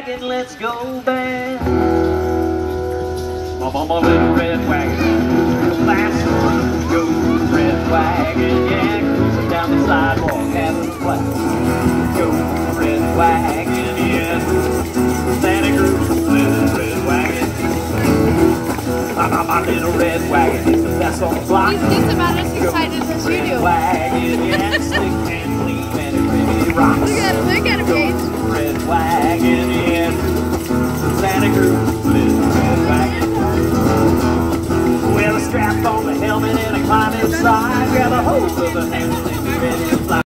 wagon, let's go band. Bum, bum, bum, little red wagon. The last one to go. Red wagon, yeah, cruising down the sidewalk, having fun. Go, red wagon, yeah. Santa Cruz, little red wagon. My, my, my little red wagon is the best on the block. He's just about as excited as you Red do. wagon, yeah, on the helmet and I climb we got a hold of the hand.